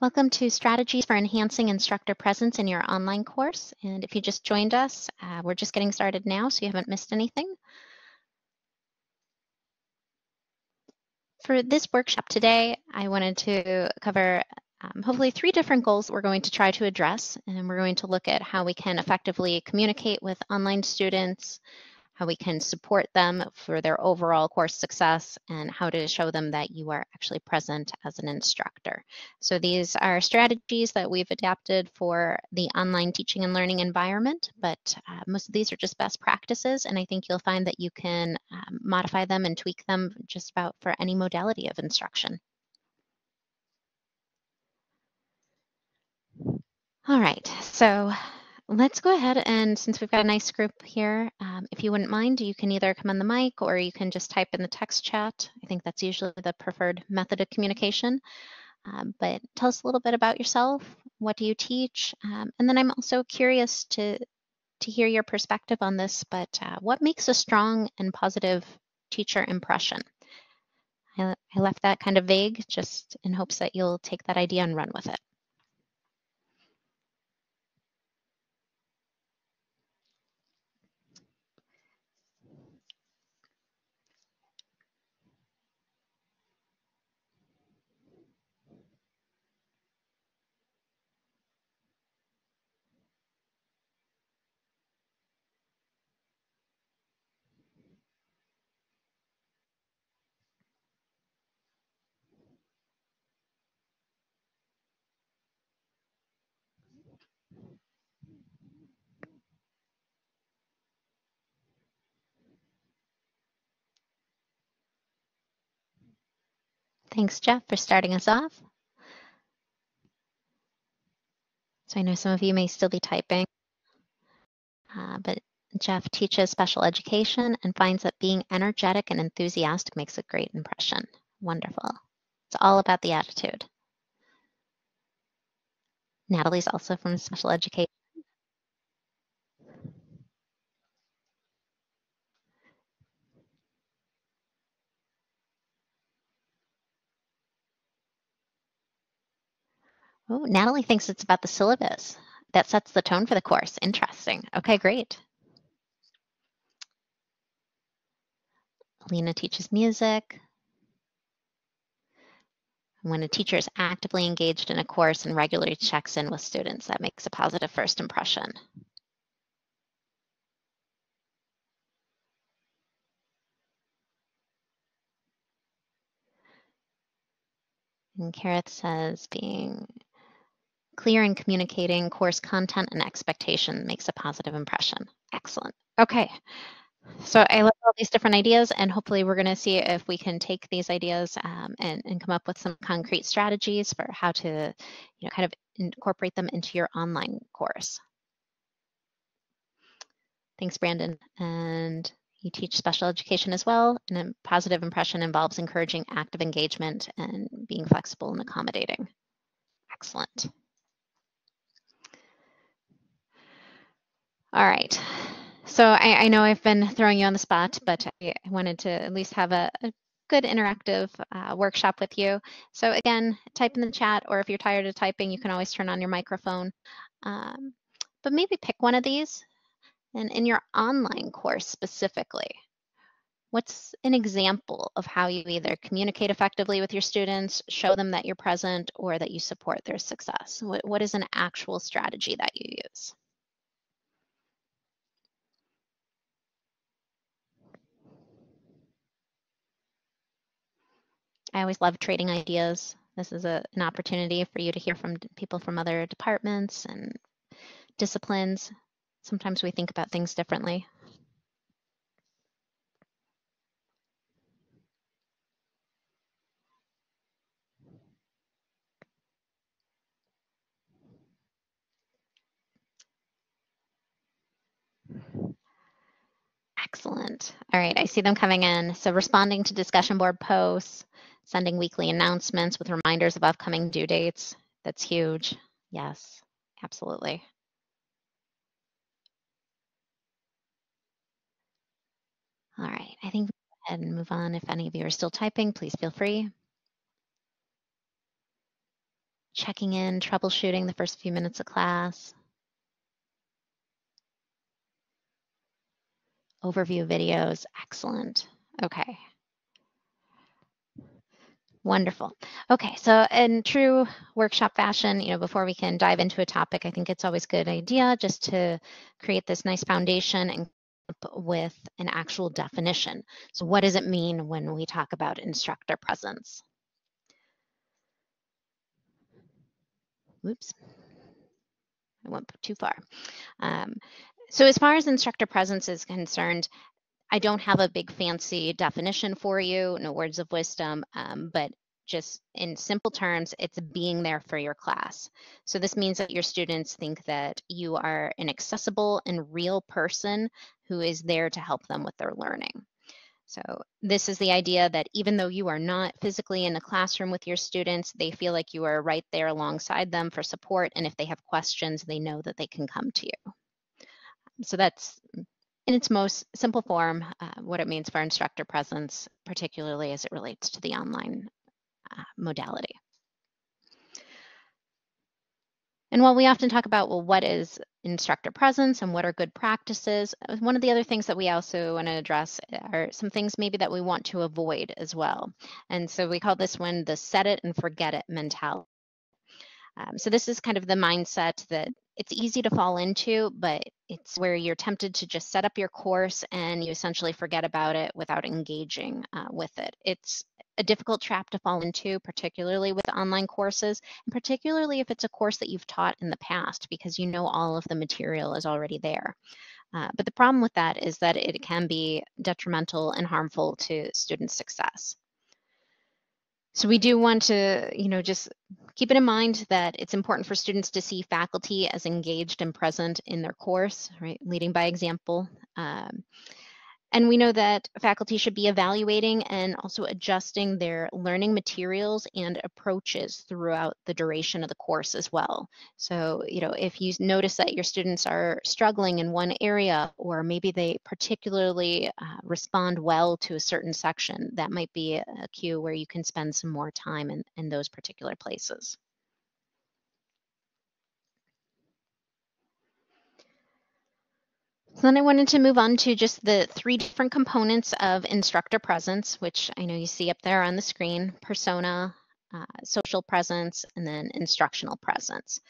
Welcome to Strategies for Enhancing Instructor Presence in your online course. And if you just joined us, uh, we're just getting started now, so you haven't missed anything. For this workshop today, I wanted to cover um, hopefully three different goals we're going to try to address. And we're going to look at how we can effectively communicate with online students, how we can support them for their overall course success, and how to show them that you are actually present as an instructor. So these are strategies that we've adapted for the online teaching and learning environment, but uh, most of these are just best practices, and I think you'll find that you can um, modify them and tweak them just about for any modality of instruction. All right, so Let's go ahead and since we've got a nice group here, um, if you wouldn't mind, you can either come on the mic or you can just type in the text chat. I think that's usually the preferred method of communication. Um, but tell us a little bit about yourself. What do you teach? Um, and then I'm also curious to, to hear your perspective on this, but uh, what makes a strong and positive teacher impression? I, I left that kind of vague just in hopes that you'll take that idea and run with it. Thanks, Jeff, for starting us off. So I know some of you may still be typing, uh, but Jeff teaches special education and finds that being energetic and enthusiastic makes a great impression. Wonderful. It's all about the attitude. Natalie's also from special education. Oh, Natalie thinks it's about the syllabus. That sets the tone for the course. Interesting. Okay, great. Lena teaches music. When a teacher is actively engaged in a course and regularly checks in with students, that makes a positive first impression. And Kareth says being Clear in communicating course content and expectation makes a positive impression. Excellent. Okay. So I love all these different ideas, and hopefully we're going to see if we can take these ideas um, and, and come up with some concrete strategies for how to, you know, kind of incorporate them into your online course. Thanks, Brandon. And you teach special education as well, and a positive impression involves encouraging active engagement and being flexible and accommodating. Excellent. All right. So I, I, know I've been throwing you on the spot, but I wanted to at least have a, a good interactive uh, workshop with you. So again, type in the chat, or if you're tired of typing, you can always turn on your microphone. Um, but maybe pick one of these. And in your online course specifically, what's an example of how you either communicate effectively with your students, show them that you're present, or that you support their success? what, what is an actual strategy that you use? I always love trading ideas. This is a, an opportunity for you to hear from people from other departments and disciplines. Sometimes we think about things differently. Excellent. All right, I see them coming in. So responding to discussion board posts, sending weekly announcements with reminders of upcoming due dates. That's huge. Yes, absolutely. All right, I think go ahead and move on. If any of you are still typing, please feel free. checking in, troubleshooting the first few minutes of class. Overview videos, excellent. Okay. Wonderful. Okay, so in true workshop fashion, you know, before we can dive into a topic, I think it's always a good idea just to create this nice foundation and with an actual definition. So what does it mean when we talk about instructor presence? Oops, I went too far. Um, so as far as instructor presence is concerned, I don't have a big fancy definition for you, no words of wisdom, um, but just in simple terms, it's being there for your class. So this means that your students think that you are an accessible and real person who is there to help them with their learning. So this is the idea that even though you are not physically in the classroom with your students, they feel like you are right there alongside them for support. And if they have questions, they know that they can come to you. So that's in its most simple form, uh, what it means for instructor presence, particularly as it relates to the online uh, modality. And while we often talk about, well, what is instructor presence and what are good practices, uh, one of the other things that we also want to address are some things maybe that we want to avoid as well. And so we call this one the set it and forget it mentality. Um, so this is kind of the mindset that it's easy to fall into, but it's where you're tempted to just set up your course and you essentially forget about it without engaging uh, with it. It's a difficult trap to fall into, particularly with online courses, and particularly if it's a course that you've taught in the past because you know all of the material is already there. Uh, but the problem with that is that it can be detrimental and harmful to student success. So we do want to, you know, just keep it in mind that it's important for students to see faculty as engaged and present in their course, right, leading by example. Um, and we know that faculty should be evaluating and also adjusting their learning materials and approaches throughout the duration of the course as well. So, you know, if you notice that your students are struggling in one area, or maybe they particularly uh, respond well to a certain section, that might be a cue where you can spend some more time in, in those particular places. So then I wanted to move on to just the three different components of instructor presence, which I know you see up there on the screen, persona, uh, social presence, and then instructional presence.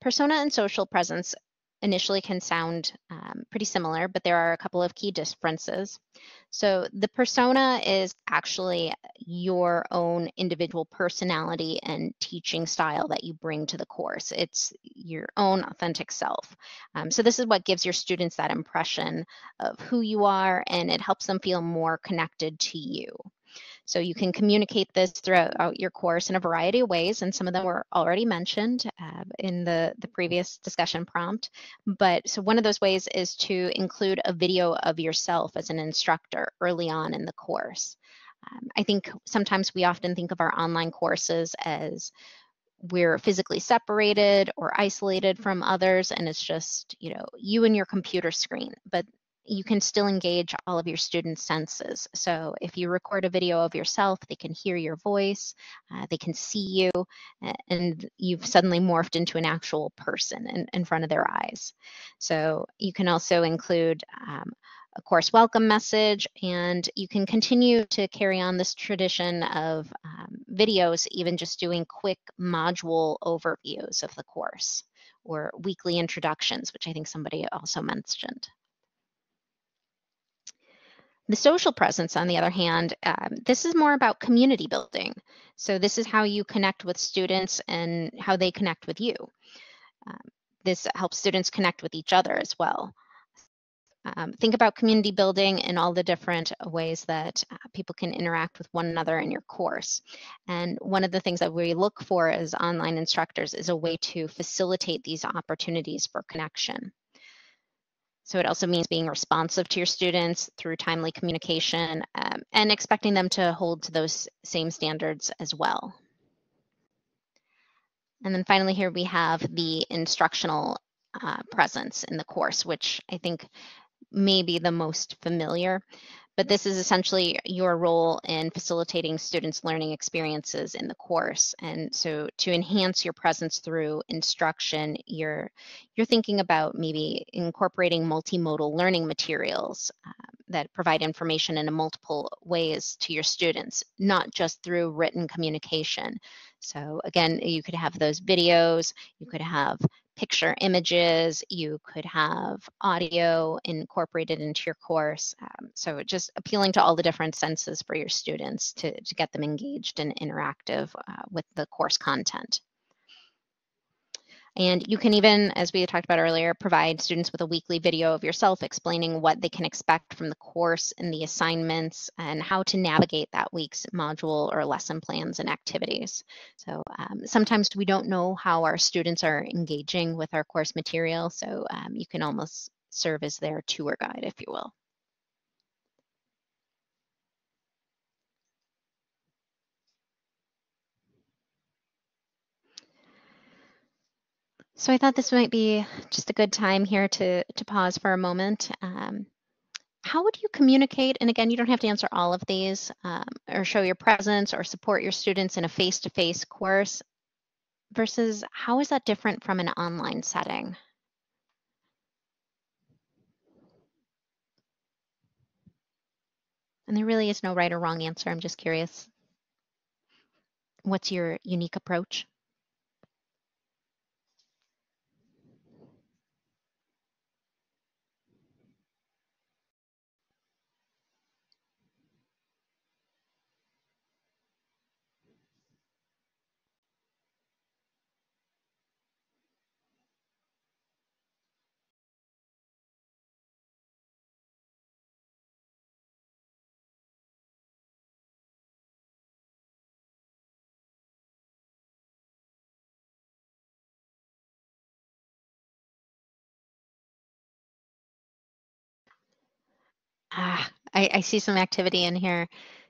Persona and social presence initially can sound um, pretty similar, but there are a couple of key differences. So the persona is actually your own individual personality and teaching style that you bring to the course. It's your own authentic self. Um, so this is what gives your students that impression of who you are, and it helps them feel more connected to you. So you can communicate this throughout your course in a variety of ways, and some of them were already mentioned uh, in the, the previous discussion prompt. But so one of those ways is to include a video of yourself as an instructor early on in the course. Um, I think sometimes we often think of our online courses as we're physically separated or isolated from others and it's just you know you and your computer screen but you can still engage all of your students' senses. So if you record a video of yourself, they can hear your voice, uh, they can see you, and you've suddenly morphed into an actual person in, in front of their eyes. So you can also include um, a course welcome message, and you can continue to carry on this tradition of um, videos, even just doing quick module overviews of the course or weekly introductions, which I think somebody also mentioned. The social presence, on the other hand, um, this is more about community building. So this is how you connect with students and how they connect with you. Um, this helps students connect with each other as well. Um, think about community building and all the different ways that uh, people can interact with one another in your course. And one of the things that we look for as online instructors is a way to facilitate these opportunities for connection. So it also means being responsive to your students through timely communication um, and expecting them to hold to those same standards as well. And then finally here we have the instructional uh, presence in the course, which I think may be the most familiar. But this is essentially your role in facilitating students' learning experiences in the course. And so to enhance your presence through instruction, you're, you're thinking about maybe incorporating multimodal learning materials uh, that provide information in a multiple ways to your students, not just through written communication. So again, you could have those videos, you could have picture images, you could have audio incorporated into your course. Um, so just appealing to all the different senses for your students to, to get them engaged and interactive uh, with the course content. And you can even, as we talked about earlier, provide students with a weekly video of yourself explaining what they can expect from the course and the assignments and how to navigate that week's module or lesson plans and activities. So um, sometimes we don't know how our students are engaging with our course material, so um, you can almost serve as their tour guide, if you will. So I thought this might be just a good time here to, to pause for a moment. Um, how would you communicate? And again, you don't have to answer all of these um, or show your presence or support your students in a face-to-face -face course versus how is that different from an online setting? And there really is no right or wrong answer. I'm just curious. What's your unique approach? Ah, I, I see some activity in here,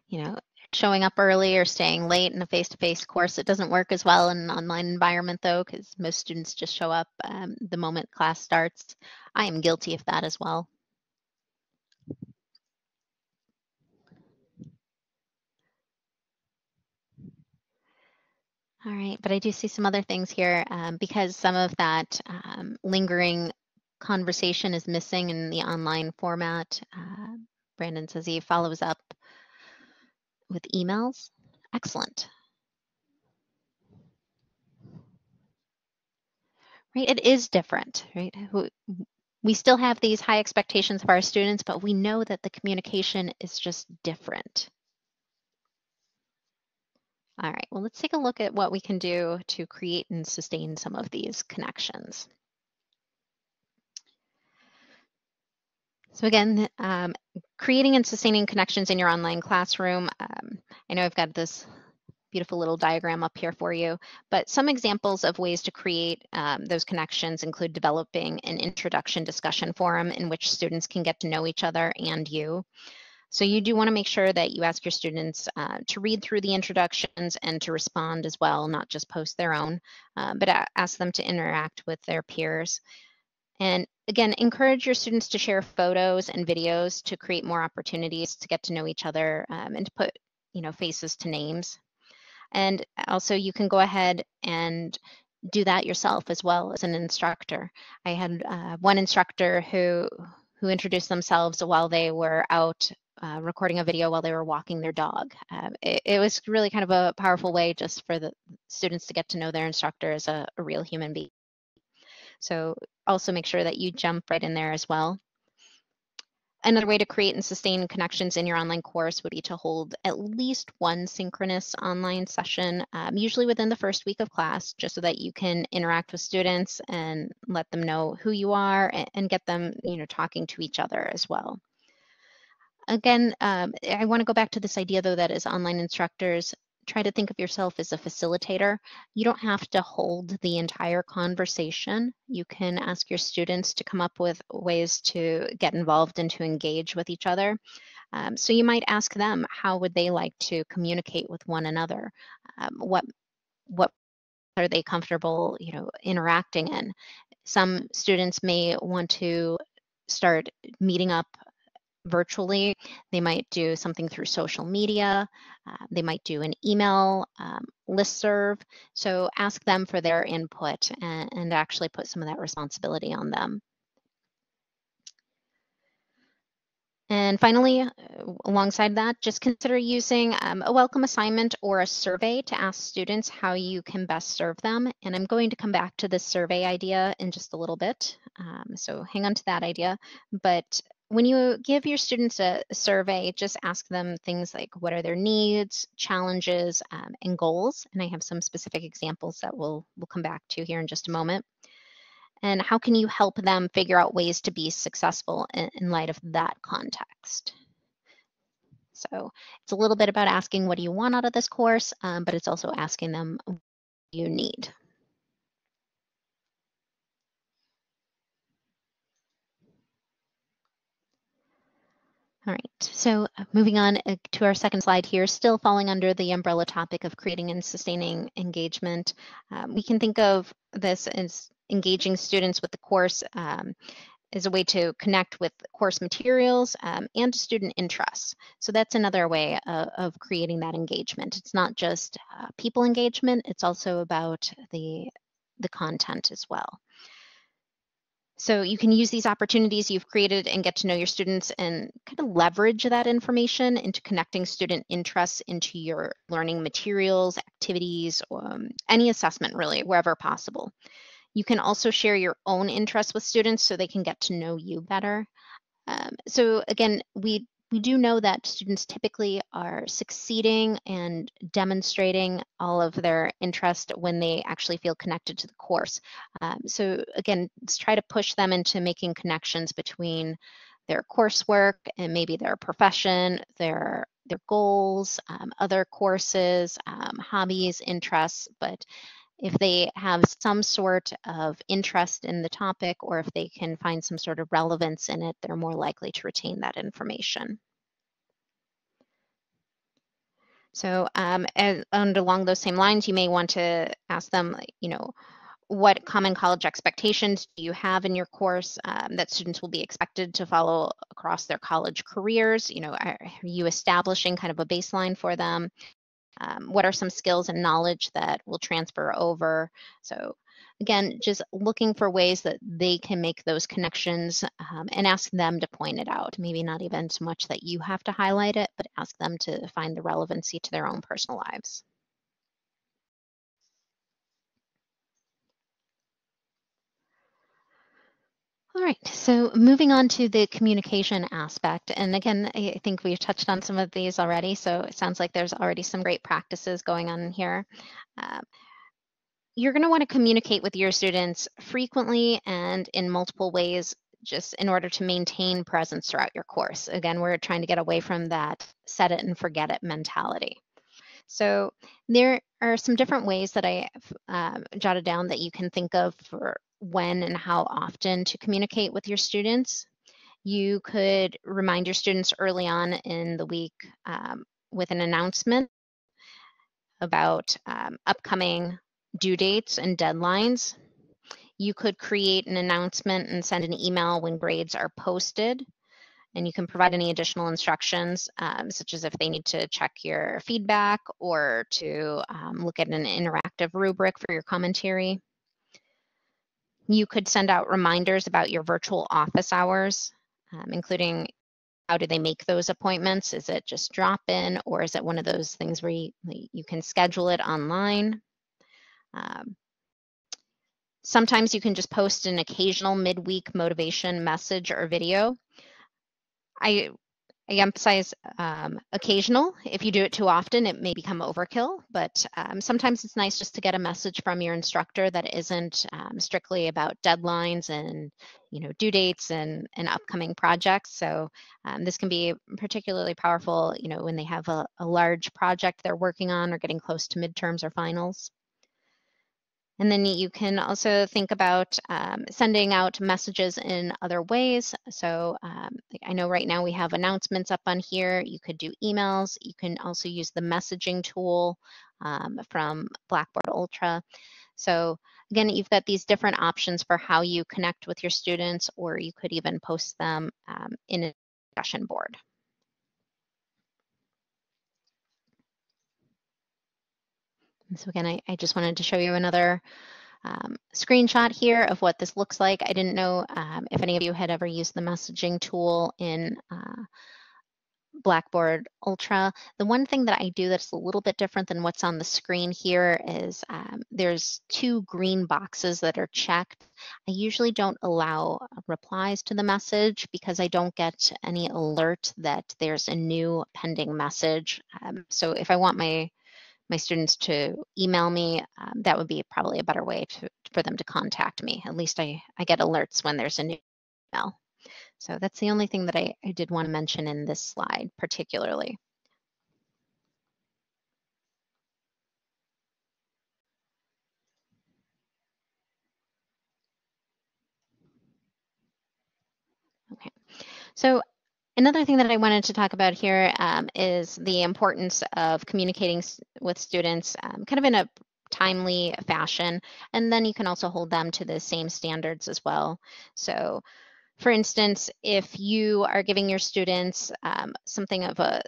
you know, showing up early or staying late in a face-to-face course. It doesn't work as well in an online environment though, because most students just show up um, the moment class starts. I am guilty of that as well. All right, but I do see some other things here um, because some of that um, lingering conversation is missing in the online format. Uh, Brandon says he follows up with emails. Excellent. Right, it is different, right? We still have these high expectations of our students, but we know that the communication is just different. All right, well, let's take a look at what we can do to create and sustain some of these connections. So again, um, creating and sustaining connections in your online classroom. Um, I know I've got this beautiful little diagram up here for you, but some examples of ways to create um, those connections include developing an introduction discussion forum in which students can get to know each other and you. So you do want to make sure that you ask your students uh, to read through the introductions and to respond as well, not just post their own, uh, but ask them to interact with their peers. And again, encourage your students to share photos and videos to create more opportunities to get to know each other um, and to put, you know, faces to names. And also you can go ahead and do that yourself as well as an instructor. I had uh, one instructor who who introduced themselves while they were out uh, recording a video while they were walking their dog. Um, it, it, was really kind of a powerful way just for the students to get to know their instructor as a, a real human being. So also make sure that you jump right in there as well. Another way to create and sustain connections in your online course would be to hold at least one synchronous online session, um, usually within the first week of class, just so that you can interact with students and let them know who you are and, and get them, you know, talking to each other as well. Again, um, I want to go back to this idea though that as online instructors, try to think of yourself as a facilitator. You don't have to hold the entire conversation. You can ask your students to come up with ways to get involved and to engage with each other. Um, so you might ask them, how would they like to communicate with one another? Um, what, what are they comfortable, you know, interacting in? Some students may want to start meeting up virtually. They might do something through social media. Uh, they might do an email um, listserv. So ask them for their input and, and actually put some of that responsibility on them. And finally, uh, alongside that, just consider using um, a welcome assignment or a survey to ask students how you can best serve them. And I'm going to come back to this survey idea in just a little bit. Um, so hang on to that idea. But when you give your students a, survey, just ask them things like what are their needs, challenges, um, and goals. And I have some specific examples that we'll, we'll come back to here in just a moment. And how can you help them figure out ways to be successful in, in light of that context? So it's a little bit about asking what do you want out of this course, um, but it's also asking them what you need. All right, so uh, moving on uh, to our second slide here, still falling under the umbrella topic of creating and sustaining engagement. Um, we can think of this as engaging students with the course um, as a way to connect with course materials um, and student interests. So that's another way of, of creating that engagement. It's not just uh, people engagement, it's also about the, the content as well. So you can use these opportunities you've created and get to know your students and kind of leverage that information into connecting student interests into your learning materials, activities, um, any assessment really, wherever possible. You can also share your own interests with students so they can get to know you better. Um, so again, we we do know that students typically are succeeding and demonstrating all of their interest when they actually feel connected to the course. Um, so again, let's try to push them into making connections between their coursework and maybe their profession, their their goals, um, other courses, um, hobbies, interests, but if they have some sort of interest in the topic or if they can find some sort of relevance in it, they're more likely to retain that information. So um, and, and along those same lines, you may want to ask them, you know, what common college expectations do you have in your course um, that students will be expected to follow across their college careers? You know, are you establishing kind of a baseline for them? Um, what are some skills and knowledge that will transfer over? So again, just looking for ways that they can make those connections um, and ask them to point it out. Maybe not even so much that you have to highlight it, but ask them to find the relevancy to their own personal lives. All right, so moving on to the communication aspect. And again, I think we've touched on some of these already, so it sounds like there's already some great practices going on here. Uh, you're going to want to communicate with your students frequently and in multiple ways just in order to maintain presence throughout your course. Again, we're trying to get away from that set it and forget it mentality. So there are some different ways that I um, jotted down that you can think of for when and how often to communicate with your students. You could remind your students early on in the week um, with an announcement about um, upcoming due dates and deadlines. You could create an announcement and send an email when grades are posted. And you can provide any additional instructions, um, such as if they need to check your feedback or to um, look at an interactive rubric for your commentary. You could send out reminders about your virtual office hours, um, including how do they make those appointments? Is it just drop in or is it one of those things where you, you can schedule it online? Um, sometimes you can just post an occasional midweek motivation message or video. I I emphasize um, occasional. If you do it too often, it may become overkill, but um, sometimes it's nice just to get a message from your instructor that isn't um, strictly about deadlines and you know due dates and, and upcoming projects. So um, this can be particularly powerful, you know, when they have a, a large project they're working on or getting close to midterms or finals. And then you can also think about um, sending out messages in other ways. So um, I know right now we have announcements up on here. You could do emails. You can also use the messaging tool um, from Blackboard Ultra. So again, you've got these different options for how you connect with your students, or you could even post them um, in a discussion board. And so again, I, I just wanted to show you another um, screenshot here of what this looks like. I didn't know um, if any of you had ever used the messaging tool in uh, Blackboard Ultra. The one thing that I do that's a little bit different than what's on the screen here is um, there's two green boxes that are checked. I usually don't allow replies to the message because I don't get any alert that there's a new pending message. Um, so if I want my my students to email me, um, that would be probably a better way to, for them to contact me. At least I, I get alerts when there's a new email. So that's the only thing that I, I did want to mention in this slide particularly. Okay, so Another thing that I wanted to talk about here um, is the importance of communicating with students um, kind of in a timely fashion. And then you can also hold them to the same standards as well. So for instance, if you are giving your students um, something of a a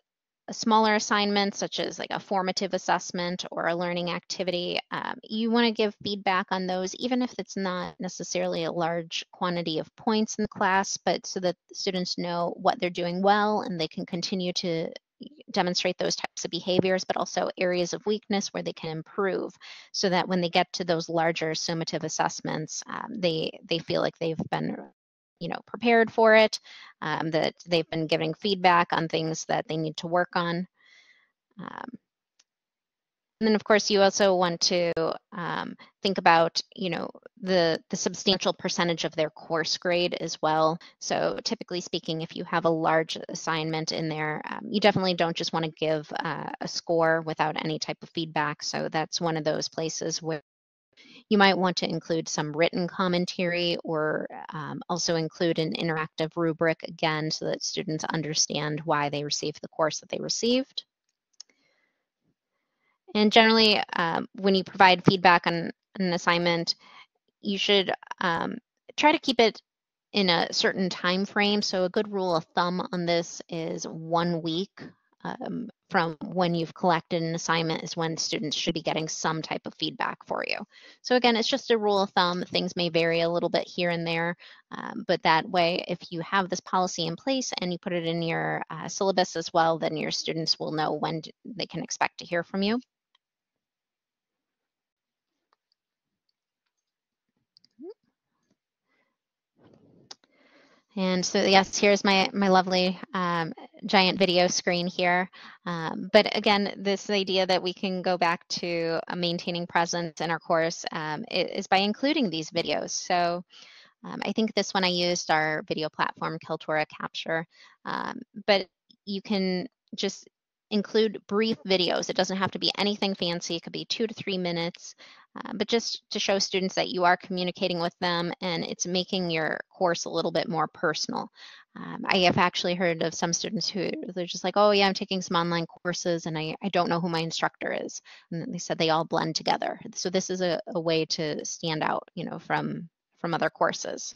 smaller assignments, such as like a formative assessment or a learning activity, um, you want to give feedback on those, even if it's not necessarily a large quantity of points in the class, but so that students know what they're doing well and they can continue to demonstrate those types of behaviors, but also areas of weakness where they can improve so that when they get to those larger summative assessments, um, they, they feel like they've been you know, prepared for it, um, that they've been giving feedback on things that they need to work on. Um, and then of course you also want to um, think about, you know, the, the substantial percentage of their course grade as well. So typically speaking, if you have a large assignment in there, um, you definitely don't just want to give uh, a score without any type of feedback. So that's one of those places where you might want to include some written commentary or um, also include an interactive rubric again so that students understand why they received the course that they received. And generally, um, when you provide feedback on an assignment, you should um, try to keep it in a certain time frame. So a good rule of thumb on this is one week um, from when you've collected an assignment is when students should be getting some type of feedback for you. So again, it's just a rule of thumb. Things may vary a little bit here and there, um, but that way, if you have this policy in place and you put it in your uh, syllabus as well, then your students will know when they can expect to hear from you. And so yes, here's my, my lovely um, giant video screen here. Um, but again, this idea that we can go back to maintaining presence in our course um, is by including these videos. So um, I think this one I used our video platform, Kaltura Capture, um, but you can just include brief videos. It doesn't have to be anything fancy. It could be two to three minutes, uh, but just to show students that you are communicating with them and it's making your course a little bit more personal. Um, I have actually heard of some students who they're just like, oh yeah, I'm taking some online courses and I, I don't know who my instructor is. And they said they all blend together. So this is a, a way to stand out, you know, from, from other courses.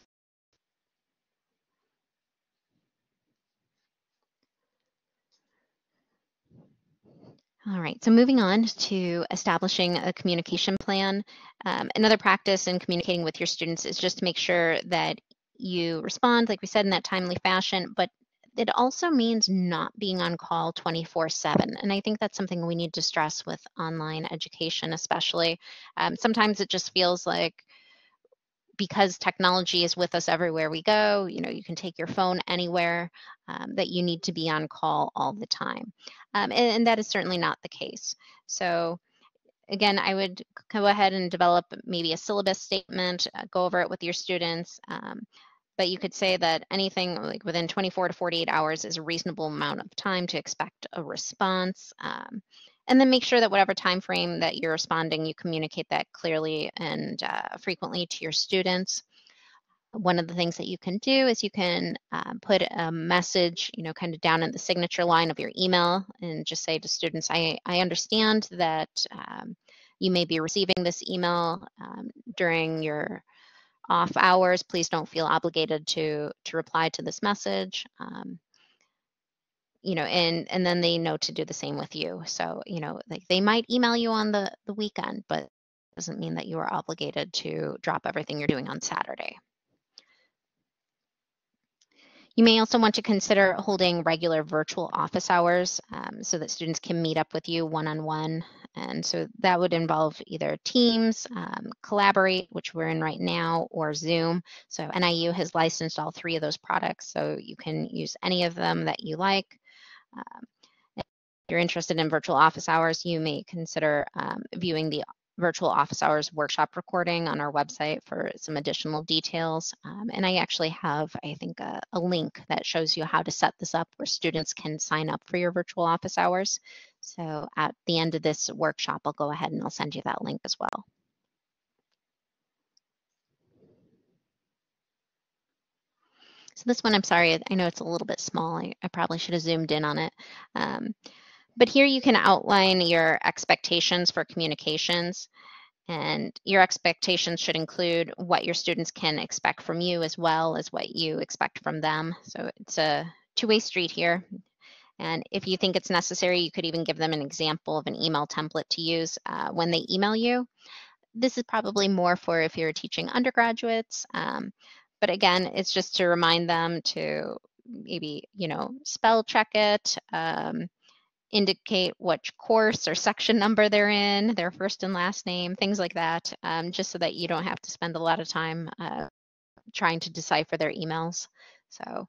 All right, so moving on to establishing a communication plan. Um, another practice in communicating with your students is just to make sure that you respond, like we said, in that timely fashion, but it also means not being on call 24 7. And I think that's something we need to stress with online education, especially. Um, sometimes it just feels like because technology is with us everywhere we go, you know, you can take your phone anywhere, um, that you need to be on call all the time. Um, and, and, that is certainly not the case. So again, I would go ahead and develop maybe a syllabus statement, uh, go over it with your students. Um, but you could say that anything like within 24 to 48 hours is a reasonable amount of time to expect a response. And then make sure that whatever time frame that you're responding, you communicate that clearly and uh, frequently to your students. One of the things that you can do is you can uh, put a message, you know, kind of down in the signature line of your email and just say to students, I, I understand that um, you may be receiving this email um, during your off hours. Please don't feel obligated to, to reply to this message. Um, you know, and and then they know to do the same with you. So, you know, like they might email you on the the weekend, but doesn't mean that you are obligated to drop everything you're doing on Saturday. You may also want to consider holding regular virtual office hours um, so that students can meet up with you one-on-one. -on -one. And so that would involve either Teams, um, Collaborate, which we're in right now, or Zoom. So NIU has licensed all three of those products, so you can use any of them that you like. Um, if you're interested in virtual office hours, you may consider um, viewing the virtual office hours workshop recording on our website for some additional details. Um, and I actually have, I think, a, a, link that shows you how to set this up where students can sign up for your virtual office hours. So at the end of this workshop, I'll go ahead and I'll send you that link as well. So this one, I'm sorry, I know it's a little bit small. I, I probably should have zoomed in on it. Um, but here you can outline your expectations for communications. And your expectations should include what your students can expect from you as well as what you expect from them. So it's a two-way street here. And if you think it's necessary, you could even give them an example of an email template to use uh, when they email you. This is probably more for if you're teaching undergraduates. Um, but again, it's just to remind them to maybe, you know, spell check it, um, indicate which course or section number they're in, their first and last name, things like that, um, just so that you don't have to spend a lot of time uh, trying to decipher their emails. So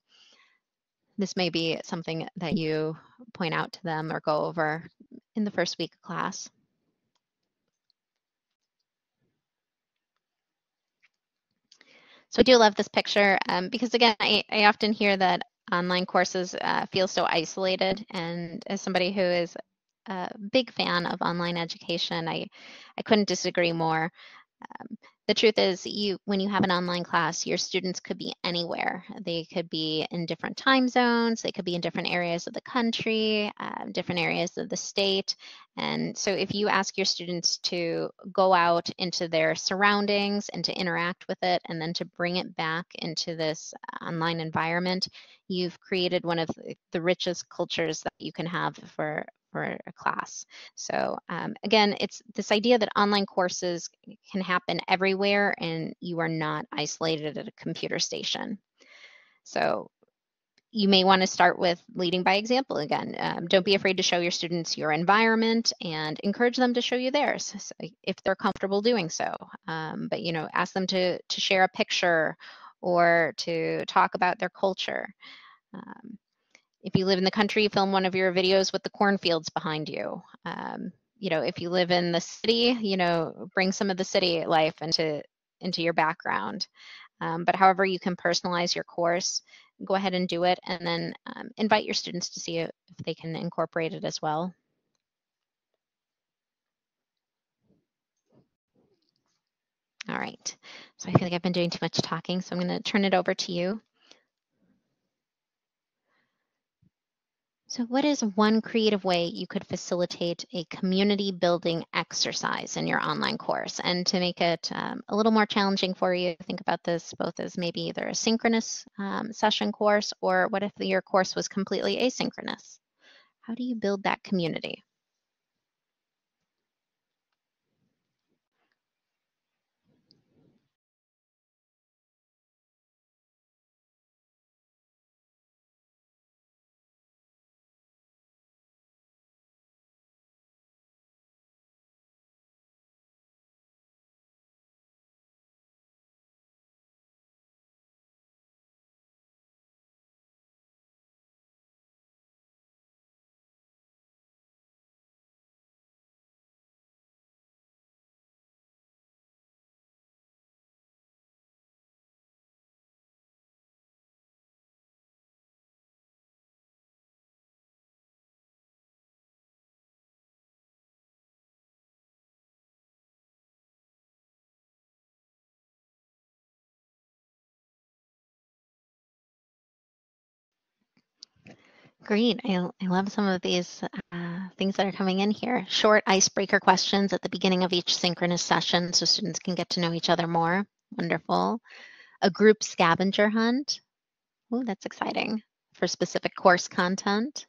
this may be something that you point out to them or go over in the first week of class. So I do love this picture um, because again, I, I often hear that online courses uh, feel so isolated. And as somebody who is a big fan of online education, I, I couldn't disagree more. Um, the truth is you when you have an online class your students could be anywhere. They could be in different time zones they could be in different areas of the country um, different areas of the state. And so if you ask your students to go out into their surroundings and to interact with it and then to bring it back into this online environment you've created one of the richest cultures that you can have for for a class. So um, again, it's this idea that online courses can happen everywhere and you are not isolated at a computer station. So you may want to start with leading by example again. Um, don't be afraid to show your students your environment and encourage them to show you theirs if they're comfortable doing so. Um, but you know, ask them to to share a picture or to talk about their culture. Um, if you live in the country, film one of your videos with the cornfields behind you. Um, you know, if you live in the city, you know, bring some of the city life into into your background. Um, but however you can personalize your course, go ahead and do it, and then um, invite your students to see if they can incorporate it as well. All right, so I feel like I've been doing too much talking, so I'm going to turn it over to you. So what is one creative way you could facilitate a community building exercise in your online course? And to make it um, a little more challenging for you, think about this both as maybe either a synchronous um, session course or what if your course was completely asynchronous? How do you build that community? Great. I, I love some of these uh, things that are coming in here. Short icebreaker questions at the beginning of each synchronous session so students can get to know each other more. Wonderful. A group scavenger hunt. Oh, that's exciting for specific course content.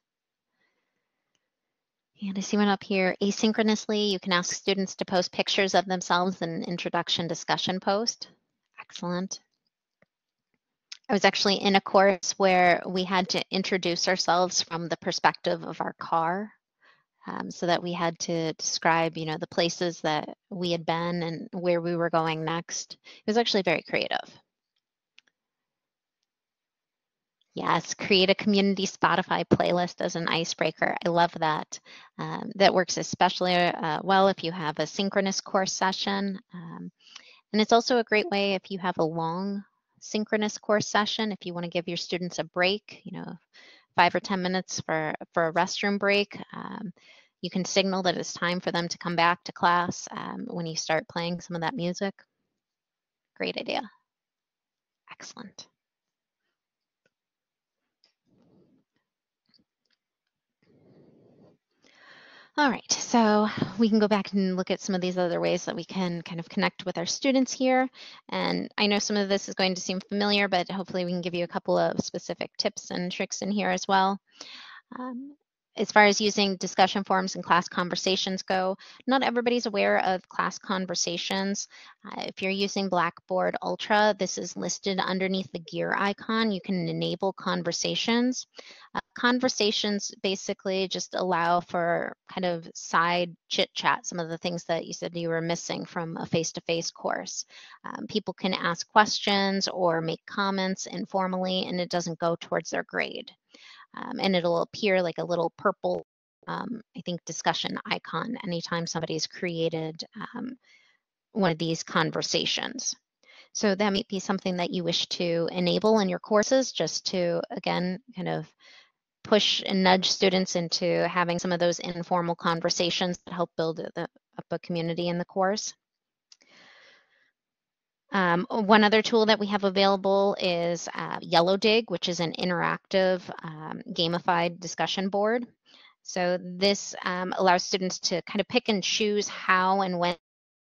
And I see one up here. Asynchronously, you can ask students to post pictures of themselves in an introduction discussion post. Excellent. I was actually in a course where we had to introduce ourselves from the perspective of our car. Um, so that we had to describe, you know, the places that we had been and where we were going next. It was actually very creative. Yes, create a community Spotify playlist as an icebreaker. I love that. Um, that works especially uh, well if you have a synchronous course session. Um, and it's also a great way if you have a long synchronous course session, if you want to give your students a break, you know, five or 10 minutes for, for a restroom break. Um, you can signal that it's time for them to come back to class um, when you start playing some of that music. Great idea. Excellent. All right, so we can go back and look at some of these other ways that we can kind of connect with our students here. And I know some of this is going to seem familiar, but hopefully we can give you a couple of specific tips and tricks in here as well. Um, as far as using discussion forums and class conversations go, not everybody's aware of class conversations. Uh, if you're using Blackboard Ultra, this is listed underneath the gear icon. You can enable conversations. Uh, conversations basically just allow for kind of side chit chat, some of the things that you said you were missing from a face-to-face -face course. Um, people can ask questions or make comments informally and it doesn't go towards their grade um, and it'll appear like a little purple, um, I think, discussion icon anytime somebody's created um, one of these conversations. So that might be something that you wish to enable in your courses just to, again, kind of push and nudge students into having some of those informal conversations that help build the, up a community in the course. Um, one other tool that we have available is uh, Yellowdig, which is an interactive um, gamified discussion board. So this um, allows students to kind of pick and choose how and when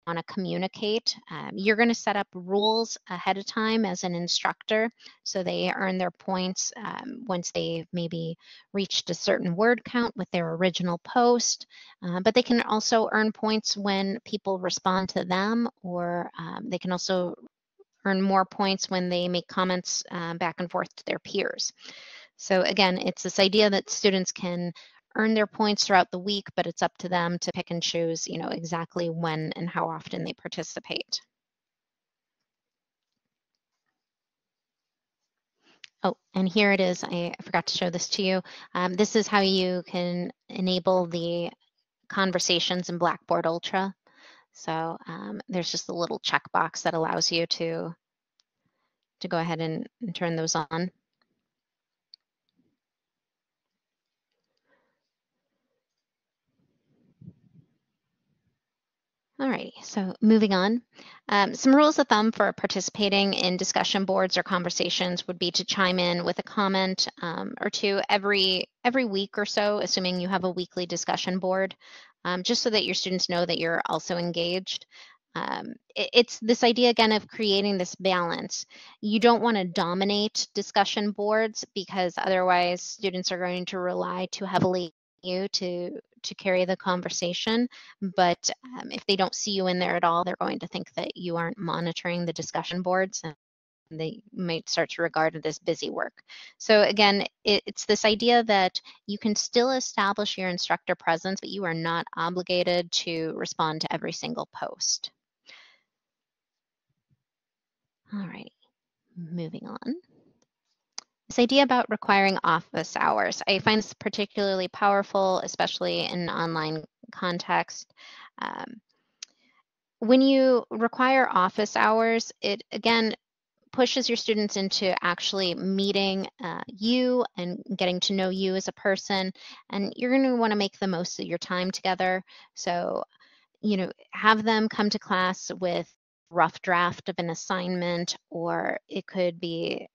want to communicate. Um, you're going to set up rules ahead of time as an instructor so they earn their points um, once they maybe reached a certain word count with their original post. Uh, but they can also earn points when people respond to them, or um, they can also earn more points when they make comments um, back and forth to their peers. So again, it's this idea that students can earn their points throughout the week, but it's up to them to pick and choose, you know, exactly when and how often they participate. Oh, and here it is. I forgot to show this to you. Um, this is how you can enable the conversations in Blackboard Ultra. So um, there's just a little checkbox that allows you to, to go ahead and, and turn those on. Alrighty, so moving on. Um, some rules of thumb for participating in discussion boards or conversations would be to chime in with a comment um, or two every every week or so, assuming you have a weekly discussion board, um, just so that your students know that you're also engaged. Um, it, it's this idea again of creating this balance. You don't want to dominate discussion boards because otherwise students are going to rely too heavily you to to carry the conversation but um, if they don't see you in there at all they're going to think that you aren't monitoring the discussion boards and they might start to regard it as busy work. So again, it, it's this idea that you can still establish your instructor presence, but you are not obligated to respond to every single post. All right, moving on. This idea about requiring office hours, I find this particularly powerful, especially in online context. Um, when you require office hours, it again pushes your students into actually meeting uh, you and getting to know you as a person. And you're going to want to make the most of your time together. So, you know, have them come to class with rough draft of an assignment, or it could be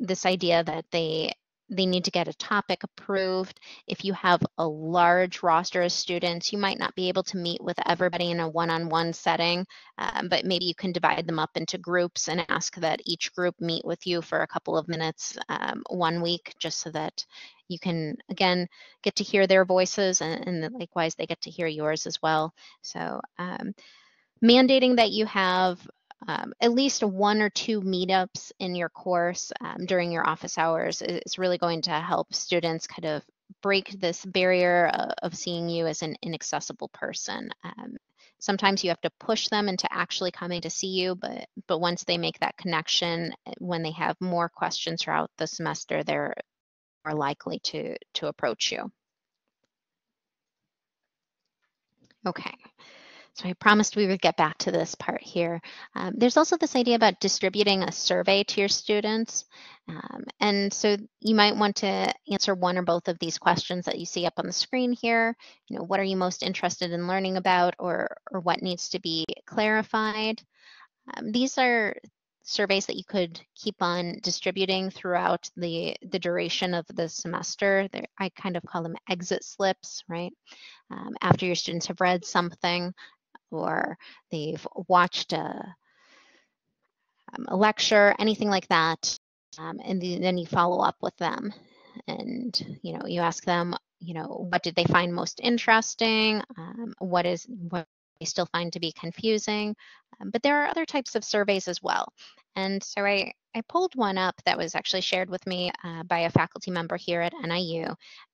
this idea that they they need to get a topic approved. If you have a large roster of students, you might not be able to meet with everybody in a one-on-one setting, um, but maybe you can divide them up into groups and ask that each group meet with you for a couple of minutes um, one week, just so that you can, again, get to hear their voices and, and likewise they get to hear yours as well. So um, mandating that you have um, at least one or two meetups in your course um, during your office hours is really going to help students kind of break this barrier of seeing you as an inaccessible person. Um, sometimes you have to push them into actually coming to see you, but but once they make that connection, eh, when they have more questions throughout the semester, they're more likely to to approach you. Okay. So I promised we would get back to this part here. Um, there's also this idea about distributing a survey to your students. Um, and so you might want to answer one or both of these questions that you see up on the screen here. You know, what are you most interested in learning about or, or what needs to be clarified? Um, these are surveys that you could keep on distributing throughout the, the duration of the semester. They're, I kind of call them exit slips, right? Um, after your students have read something, or they've watched a, um, a lecture, anything like that, um, and then you follow up with them. And you know, you ask them, you know, what did they find most interesting? Um, what is what still find to be confusing? Um, but there are other types of surveys as well. And so I, I pulled one up that was actually shared with me uh, by a faculty member here at NIU.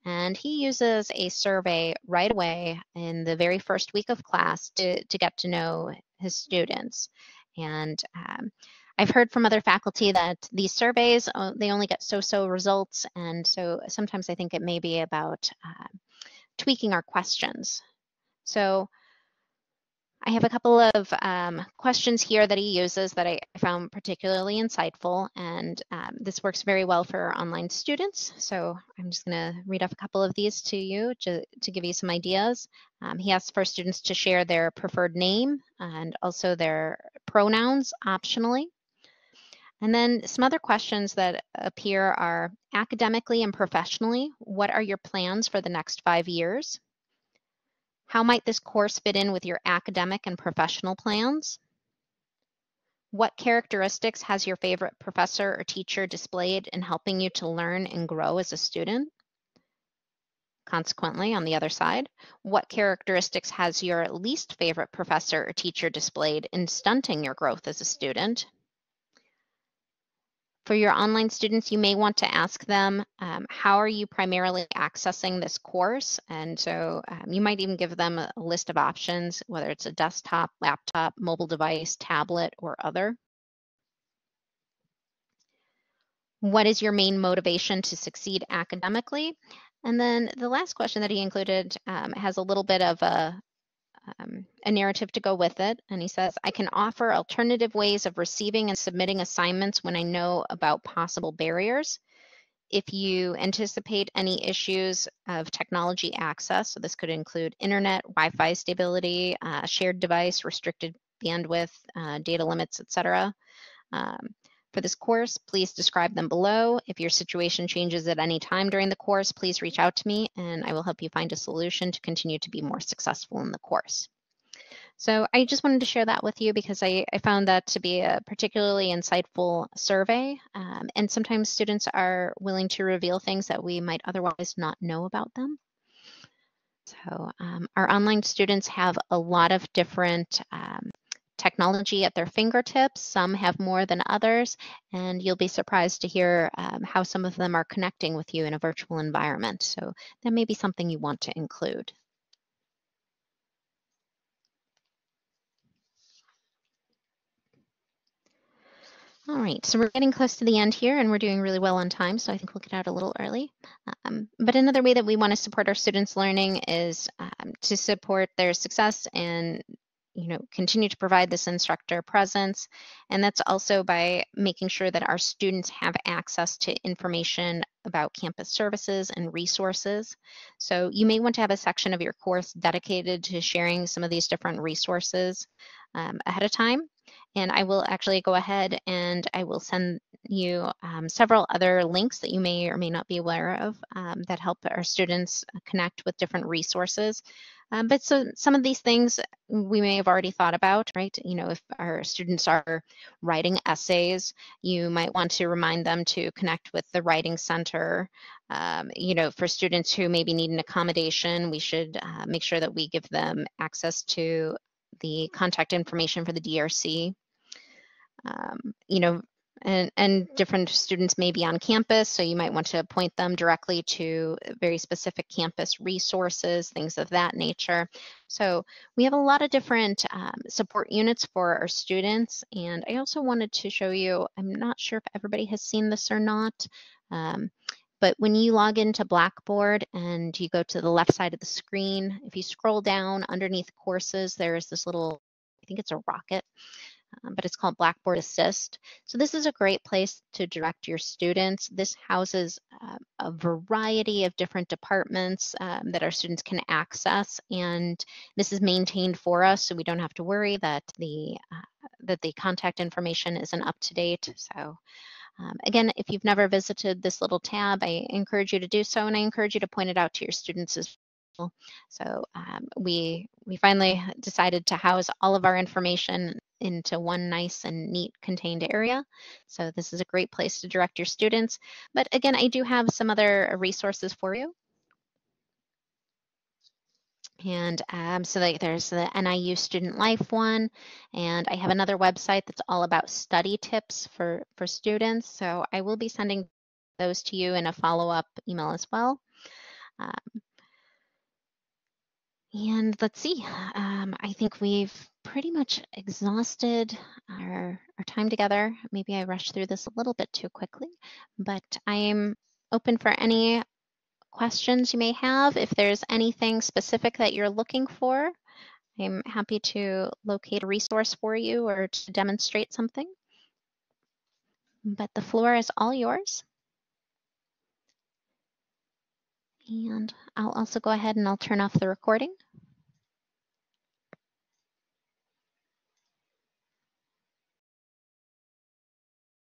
And he uses a survey right away in the very first week of class to, to get to know his students. And um, I've heard from other faculty that these surveys, uh, they only get so-so results. And so sometimes I think it may be about uh, tweaking our questions. So I have a couple of um, questions here that he uses that I found particularly insightful, and um, this works very well for online students. So I'm just going to read off a couple of these to you to, to give you some ideas. Um, he asks for students to share their preferred name and also their pronouns optionally. And then some other questions that appear are academically and professionally, what are your plans for the next five years? How might this course fit in with your academic and professional plans? What characteristics has your favorite professor or teacher displayed in helping you to learn and grow as a student? Consequently, on the other side, what characteristics has your least favorite professor or teacher displayed in stunting your growth as a student? For your online students, you may want to ask them, um, how are you primarily accessing this course? And so um, you might even give them a, a list of options, whether it's a desktop, laptop, mobile device, tablet, or other. What is your main motivation to succeed academically? And then the last question that he included um, has a little bit of a, um, a narrative to go with it. And he says, I can offer alternative ways of receiving and submitting assignments when I know about possible barriers. If you anticipate any issues of technology access, so this could include internet, Wi-Fi stability, uh, shared device, restricted bandwidth, uh, data limits, etc. Um, for this course, please describe them below. If your situation changes at any time during the course, please reach out to me and I will help you find a solution to continue to be more successful in the course. So I just wanted to share that with you because I, I found that to be a particularly insightful survey. Um, and sometimes students are willing to reveal things that we might otherwise not know about them. So um, our online students have a lot of different um, technology at their fingertips. Some have more than others, and you'll be surprised to hear um, how some of them are connecting with you in a virtual environment. So that may be something you want to include. All right, so we're getting close to the end here and we're doing really well on time, so I think we'll get out a little early. Um, but another way that we want to support our students' learning is um, to support their success and you know, continue to provide this instructor presence. And that's also by making sure that our students have access to information about campus services and resources. So you may want to have a section of your course dedicated to sharing some of these different resources um, ahead of time. And I will actually go ahead and I will send you um, several other links that you may or may not be aware of um, that help our students connect with different resources. Um, but so some of these things we may have already thought about, right? You know, if our students are writing essays, you might want to remind them to connect with the Writing Center. Um, you know, for students who maybe need an accommodation, we should uh, make sure that we give them access to the contact information for the DRC. Um, you know, and, and different students may be on campus, so you might want to point them directly to very specific campus resources, things of that nature. So we have a lot of different um, support units for our students, and I also wanted to show you, I'm not sure if everybody has seen this or not, um, but when you log into Blackboard and you go to the left side of the screen, if you scroll down underneath courses, there is this little, I think it's a rocket, um, but it's called Blackboard Assist. So this is a great place to direct your students. This houses uh, a variety of different departments um, that our students can access, and this is maintained for us, so we don't have to worry that the uh, that the contact information isn't up to date. So. Um, again, if you've never visited this little tab, I encourage you to do so, and I encourage you to point it out to your students as well. So um, we we finally decided to house all of our information into one nice and neat contained area. So this is a great place to direct your students. But again, I do have some other resources for you. And um, so there's the NIU Student Life one, and I have another website that's all about study tips for, for students. So I will be sending those to you in a follow-up email as well. Um, and let's see, um, I think we've pretty much exhausted our, our time together. Maybe I rushed through this a little bit too quickly, but I'm open for any questions you may have. If there's anything specific that you're looking for, I'm happy to locate a resource for you or to demonstrate something. But the floor is all yours. And I'll also go ahead and I'll turn off the recording.